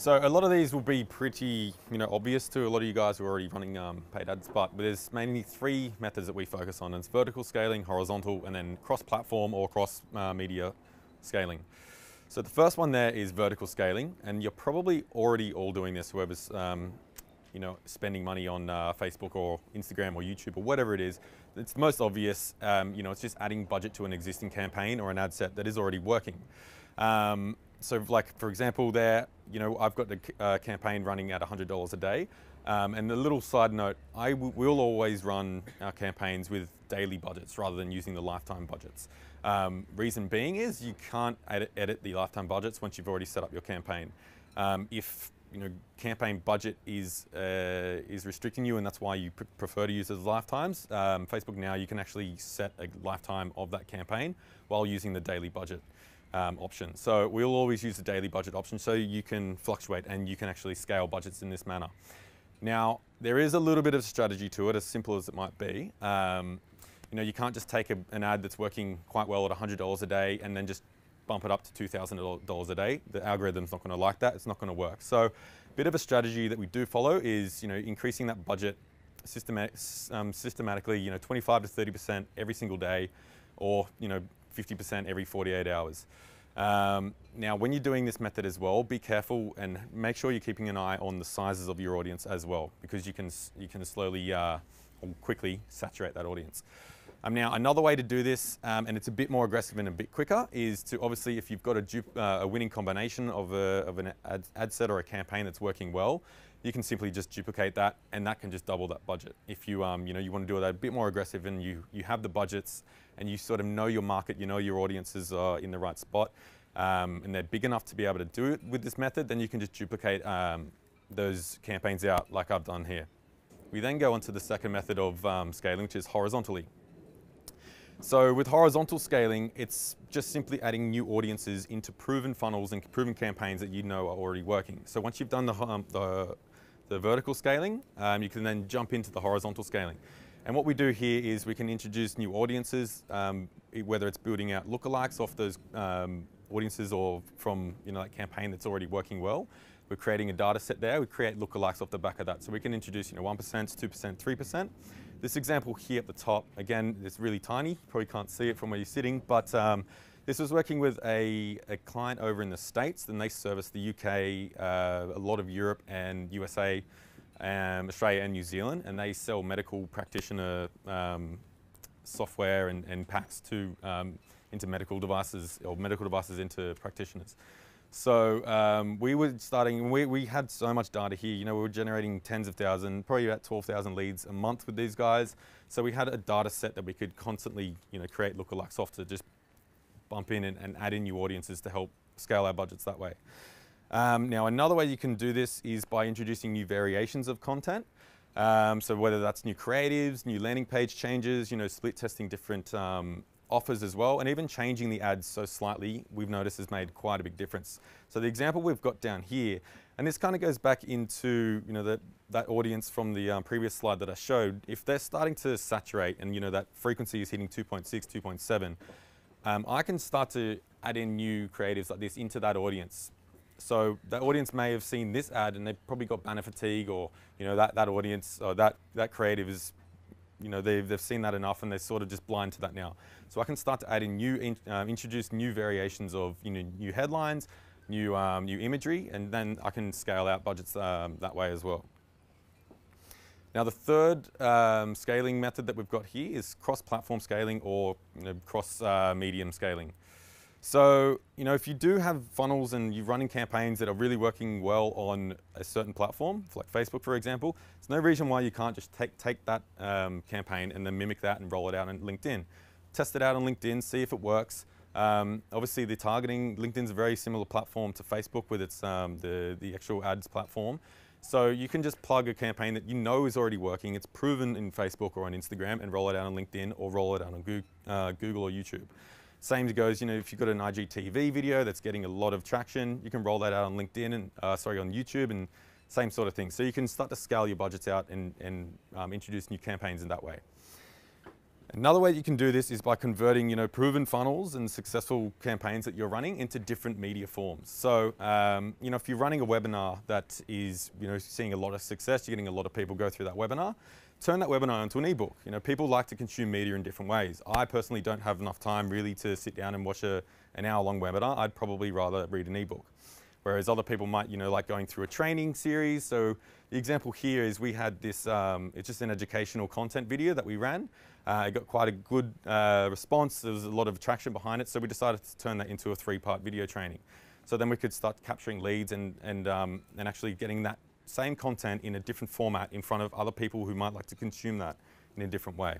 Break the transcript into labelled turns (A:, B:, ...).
A: So a lot of these will be pretty, you know, obvious to a lot of you guys who are already running um, paid ads, but there's mainly three methods that we focus on. It's vertical scaling, horizontal, and then cross-platform or cross-media uh, scaling. So the first one there is vertical scaling, and you're probably already all doing this, whoever's um, you know, spending money on uh, Facebook or Instagram or YouTube or whatever it is. It's the most obvious, um, you know, it's just adding budget to an existing campaign or an ad set that is already working. So like, for example, there, you know, I've got the uh, campaign running at $100 a day. Um, and a little side note, I will always run our campaigns with daily budgets rather than using the lifetime budgets. Um, reason being is you can't edit, edit, the lifetime budgets once you've already set up your campaign. Um, if you know campaign budget is uh, is restricting you, and that's why you pr prefer to use as lifetimes. Um, Facebook now you can actually set a lifetime of that campaign while using the daily budget um, option. So we'll always use the daily budget option so you can fluctuate and you can actually scale budgets in this manner. Now, there is a little bit of strategy to it, as simple as it might be. Um, you know, you can't just take a, an ad that's working quite well at $100 a day and then just bump it up to $2,000 a day. The algorithm's not going to like that. It's not going to work. So a bit of a strategy that we do follow is, you know, increasing that budget um, systematically, you know, 25 to 30% every single day or, you know, 50% every 48 hours. Um, now, when you're doing this method as well, be careful and make sure you're keeping an eye on the sizes of your audience as well, because you can you can slowly uh, or quickly saturate that audience. Um, now, another way to do this, um, and it's a bit more aggressive and a bit quicker, is to obviously, if you've got a, uh, a winning combination of, a, of an ad, ad, set or a campaign that's working well, you can simply just duplicate that, and that can just double that budget. If you, um, you know, you want to do that a bit more aggressive, and you you have the budgets, and you sort of know your market, you know your audiences are in the right spot, um, and they're big enough to be able to do it with this method, then you can just duplicate um, those campaigns out like I've done here. We then go on to the second method of um, scaling, which is horizontally. So with horizontal scaling, it's just simply adding new audiences into proven funnels and proven campaigns that you know are already working. So once you've done the, um, the, the, vertical scaling, um, you can then jump into the horizontal scaling. And what we do here is we can introduce new audiences, um, whether it's building out lookalikes off those um, audiences or from you know that campaign that's already working well. We're creating a data set there. We create lookalikes off the back of that. So we can introduce you know 1%, 2%, 3%. This example here at the top, again, it's really tiny. You probably can't see it from where you're sitting, but um, this was working with a, a, client over in the States, and they service the UK, uh, a lot of Europe and USA, um, Australia and New Zealand, and they sell medical practitioner um, software and, and, packs to um, into medical devices or medical devices into practitioners. So um, we were starting, we, we had so much data here, you know, we were generating tens of thousands, probably about 12,000 leads a month with these guys. So we had a data set that we could constantly, you know, create lookalikes off to just bump in and, and add in new audiences to help scale our budgets that way. Um, now, another way you can do this is by introducing new variations of content. Um, so whether that's new creatives, new landing page changes, you know, split testing different um, offers as well, and even changing the ads so slightly, we've noticed has made quite a big difference. So the example we've got down here, and this kind of goes back into you know that that audience from the um, previous slide that I showed. If they're starting to saturate, and you know that frequency is hitting 2.6, 2.7, um, I can start to add in new creatives like this into that audience. So that audience may have seen this ad and they've probably got banner fatigue, or you know that that audience or that that creative is you know, they've, they've seen that enough and they're sort of just blind to that now. So I can start to add in new, in, um, introduce new variations of, you know, new headlines, new, um, new imagery, and then I can scale out budgets um, that way as well. Now the third um, scaling method that we've got here is cross-platform scaling or you know, cross-medium uh, scaling. So, you know, if you do have funnels and you're running campaigns that are really working well on a certain platform, like Facebook, for example, there's no reason why you can't just take, take that um, campaign and then mimic that and roll it out on LinkedIn. Test it out on LinkedIn, see if it works. Um, obviously, the targeting, LinkedIn's a very similar platform to Facebook with its um, the, the actual ads platform. So you can just plug a campaign that you know is already working, it's proven in Facebook or on Instagram, and roll it out on LinkedIn or roll it out on Google, uh, Google or YouTube. Same goes, you know, if you've got an IGTV video that's getting a lot of traction, you can roll that out on LinkedIn and, uh, sorry, on YouTube and same sort of thing. So you can start to scale your budgets out and, and um, introduce new campaigns in that way. Another way you can do this is by converting, you know, proven funnels and successful campaigns that you're running into different media forms. So, um, you know, if you're running a webinar that is, you know, seeing a lot of success, you're getting a lot of people go through that webinar, turn that webinar into an ebook. You know, people like to consume media in different ways. I personally don't have enough time really to sit down and watch a, an hour-long webinar. I'd probably rather read an ebook whereas other people might, you know, like going through a training series. So the example here is we had this, um, it's just an educational content video that we ran. Uh, it got quite a good uh, response. There was a lot of traction behind it. So we decided to turn that into a three-part video training. So then we could start capturing leads and, and, um, and actually getting that same content in a different format in front of other people who might like to consume that in a different way.